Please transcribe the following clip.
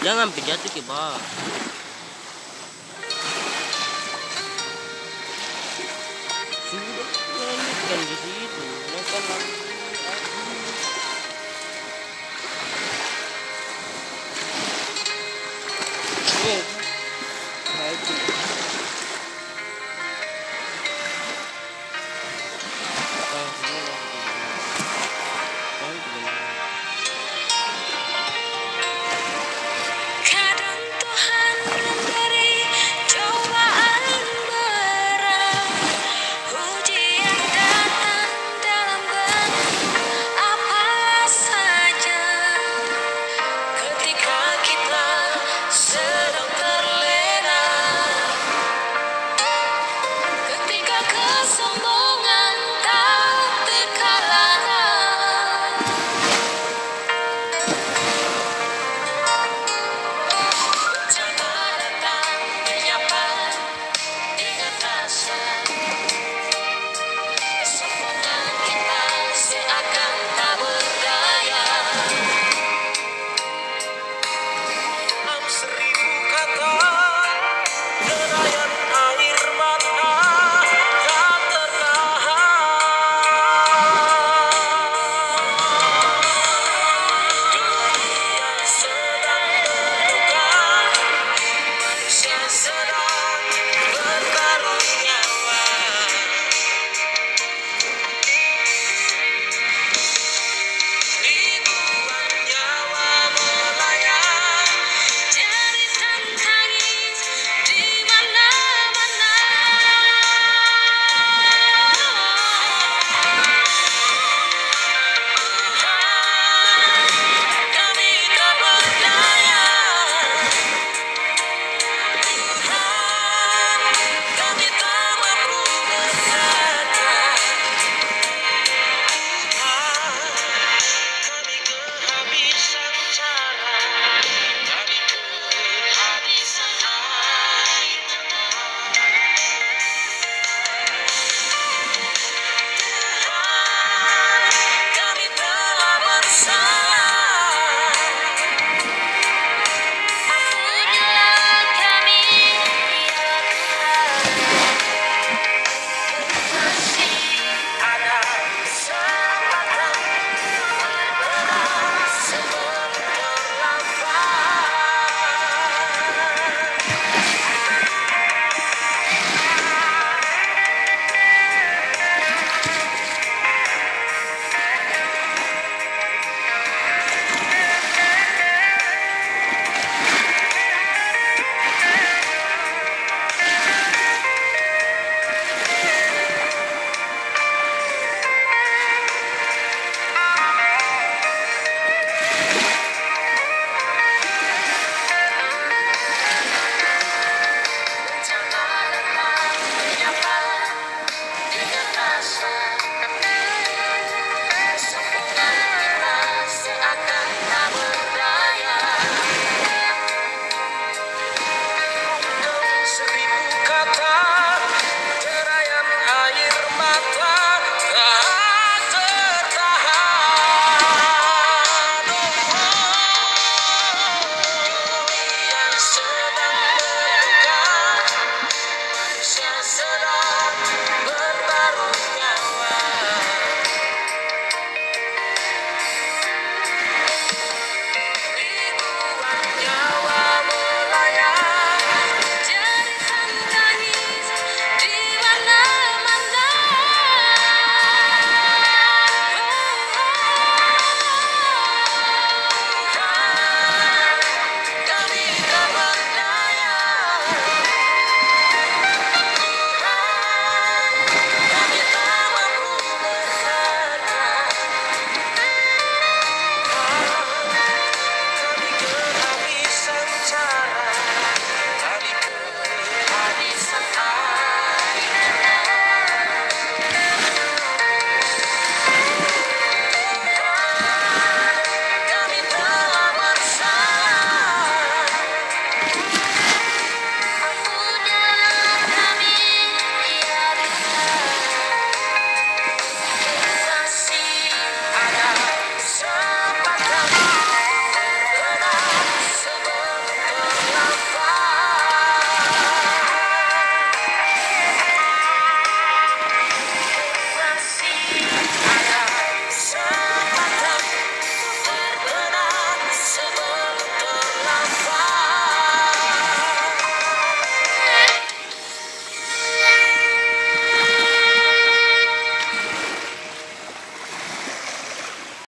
Jangan pijat ke. Sudah lanjutkan di situ. Ya kan